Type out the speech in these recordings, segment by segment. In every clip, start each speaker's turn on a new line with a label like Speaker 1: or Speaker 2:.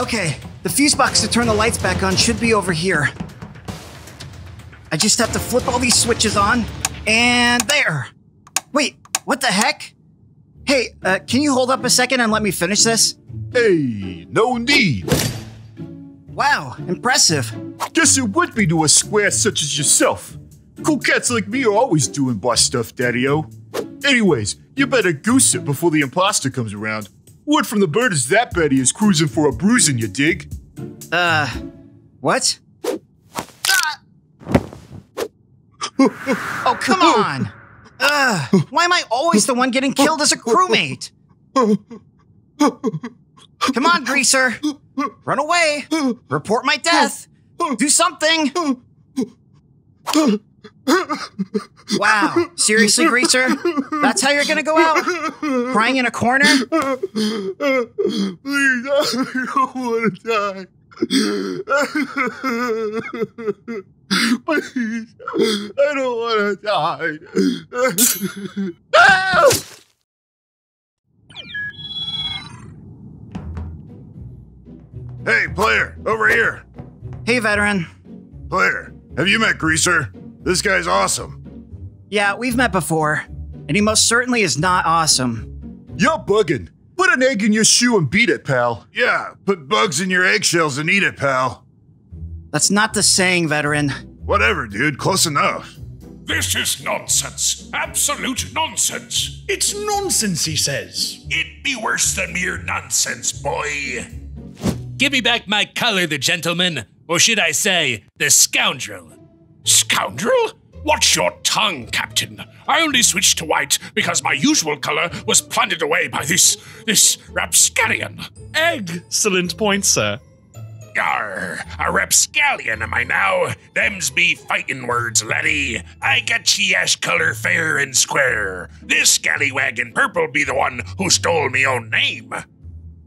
Speaker 1: Okay, the fuse box to turn the lights back on should be over here. I just have to flip all these switches on, and there. Wait, what the heck? Hey, uh, can you hold up a second and let me finish this?
Speaker 2: Hey, no need.
Speaker 1: Wow, impressive.
Speaker 2: Guess it would be to a square such as yourself. Cool cats like me are always doing boss stuff, Daddy-O. Anyways, you better goose it before the imposter comes around. Word from the bird is that Betty is cruising for a bruising, you dig?
Speaker 1: Uh, what? Ah! oh, come on! Ugh, why am I always the one getting killed as a crewmate? Come on, Greaser! Run away! Report my death! Do something! Wow, seriously, Greaser? That's how you're gonna go out? Crying in a corner?
Speaker 2: Please, I don't want to die. Please, I don't want to die. Ah! Hey, player, over here.
Speaker 1: Hey, veteran.
Speaker 2: Player, have you met Greaser? This guy's awesome.
Speaker 1: Yeah, we've met before, and he most certainly is not awesome.
Speaker 2: You're bugging. Put an egg in your shoe and beat it, pal. Yeah, put bugs in your eggshells and eat it, pal.
Speaker 1: That's not the saying, veteran.
Speaker 2: Whatever, dude, close enough.
Speaker 3: This is nonsense. Absolute nonsense.
Speaker 4: It's nonsense, he says.
Speaker 3: It'd be worse than mere nonsense, boy.
Speaker 5: Give me back my color, the gentleman, or should I say, the scoundrel.
Speaker 3: Scoundrel? Watch your tongue, Captain. I only switched to white because my usual color was plundered away by this this rapscallion.
Speaker 4: Excellent point, sir.
Speaker 3: Yar, a rapscallion am I now? Them's be fightin' words, laddie. I got ye ash color fair and square. This scallywag in purple be the one who stole me own name.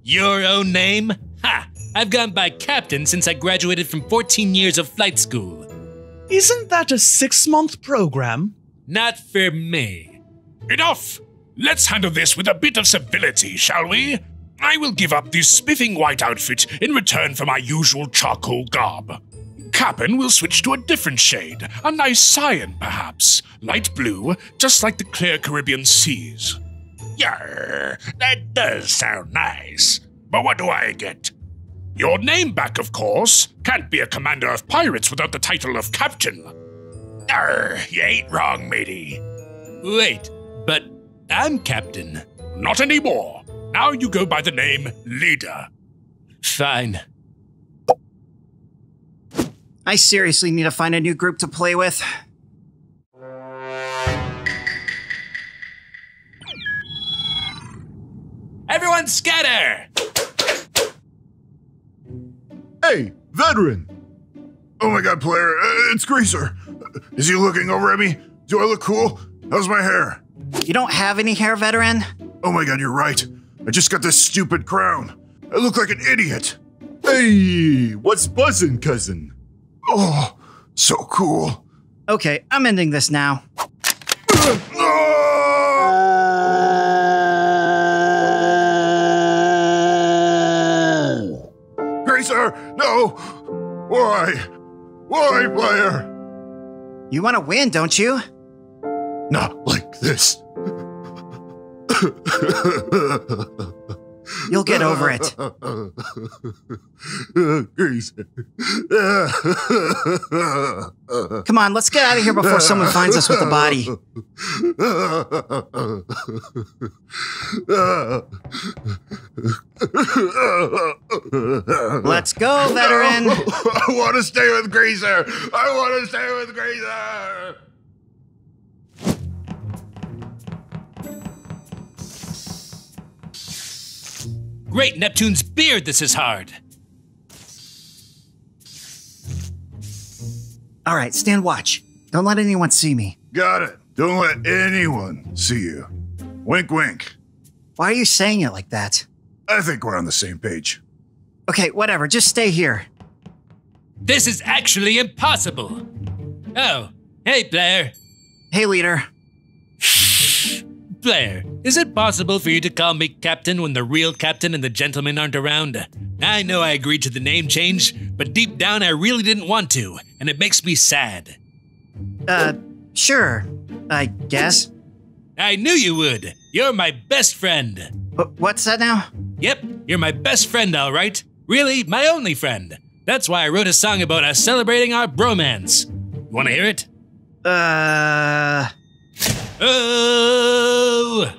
Speaker 5: Your own name? Ha! I've gone by captain since I graduated from 14 years of flight school.
Speaker 4: Isn't that a six month program?
Speaker 5: Not for me.
Speaker 3: Enough! Let's handle this with a bit of civility, shall we? I will give up this spiffing white outfit in return for my usual charcoal garb. Cap'n will switch to a different shade, a nice cyan perhaps, light blue, just like the clear Caribbean seas. Yar, that does sound nice. But what do I get? Your name back, of course. Can't be a commander of pirates without the title of captain. Arr, you ain't wrong, matey.
Speaker 5: Wait, but I'm captain.
Speaker 3: Not anymore. Now you go by the name Leader.
Speaker 5: Fine.
Speaker 1: I seriously need to find a new group to play with.
Speaker 5: Everyone scatter!
Speaker 2: Hey, veteran! Oh my god, player, uh, it's Greaser. Is he looking over at me? Do I look cool? How's my hair?
Speaker 1: You don't have any hair, veteran?
Speaker 2: Oh my god, you're right. I just got this stupid crown. I look like an idiot. Hey, what's buzzing, cousin? Oh, so cool.
Speaker 1: Okay, I'm ending this now.
Speaker 2: No! Greaser, no! Why? Why, player?
Speaker 1: You want to win, don't you?
Speaker 2: Not like this.
Speaker 1: You'll get over it. Come on, let's get out of here before someone finds us with the body. Let's go, veteran.
Speaker 2: I want to stay with Greaser. I want to stay with Greaser.
Speaker 5: Great Neptune's beard, this is hard.
Speaker 1: All right, stand watch. Don't let anyone see me.
Speaker 2: Got it. Don't let anyone see you. Wink, wink.
Speaker 1: Why are you saying it like that?
Speaker 2: I think we're on the same page.
Speaker 1: Okay, whatever, just stay here.
Speaker 5: This is actually impossible. Oh, hey, Player.
Speaker 1: Hey, leader.
Speaker 5: Player, is it possible for you to call me captain when the real captain and the gentleman aren't around? I know I agreed to the name change, but deep down I really didn't want to, and it makes me sad.
Speaker 1: Uh, sure, I guess.
Speaker 5: I knew you would. You're my best friend.
Speaker 1: Wh- What's that now?
Speaker 5: Yep, you're my best friend, all right. Really, my only friend. That's why I wrote a song about us celebrating our bromance. You want to hear it?
Speaker 1: Uh,
Speaker 5: Oh!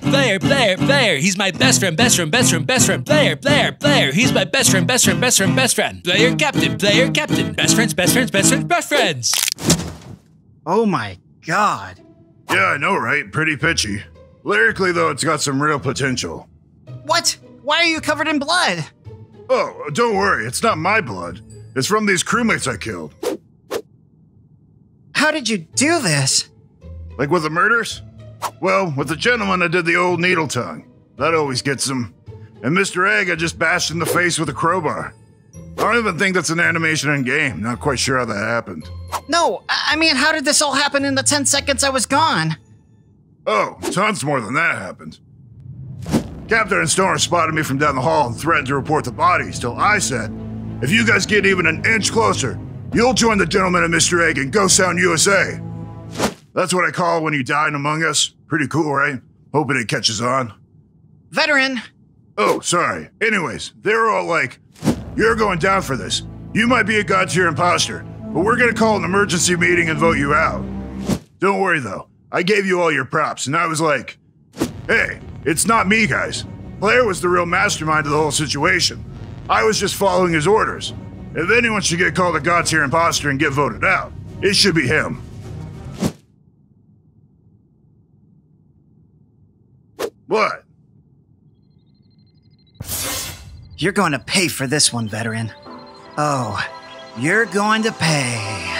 Speaker 5: Player, player, player, he's my best friend, best friend, best friend, best friend. Player, player, player, he's my best friend, best friend, best friend, best friend. Player, captain, player, captain. Best friends, best friends, best friends, best friends.
Speaker 1: oh my god.
Speaker 2: Yeah, I know, right? Pretty pitchy. Lyrically, though, it's got some real potential.
Speaker 1: What? Why are you covered in blood?
Speaker 2: Oh, don't worry, it's not my blood. It's from these crewmates I killed.
Speaker 1: How did you do this?
Speaker 2: Like with the murders? Well, with the gentleman, I did the old needle tongue. That always gets him. And Mr. Egg, I just bashed in the face with a crowbar. I don't even think that's an animation in game. Not quite sure how that happened.
Speaker 1: No, I mean, how did this all happen in the 10 seconds I was gone?
Speaker 2: Oh, tons more than that happened. Captain and Storm spotted me from down the hall and threatened to report the bodies till I said, if you guys get even an inch closer, you'll join the gentleman and Mr. Egg in Ghost Sound USA. That's what I call when you dine among us. Pretty cool, right? Hoping it catches on.
Speaker 1: Veteran,
Speaker 2: Oh, sorry. Anyways, they're all like, You're going down for this. You might be a god tier imposter, but we're gonna call an emergency meeting and vote you out. Don't worry though. I gave you all your props, and I was like, Hey, it's not me, guys. Player was the real mastermind of the whole situation. I was just following his orders. If anyone should get called a god tier imposter and get voted out, it should be him. What?
Speaker 1: you're going to pay for this one, veteran. Oh, you're going to pay.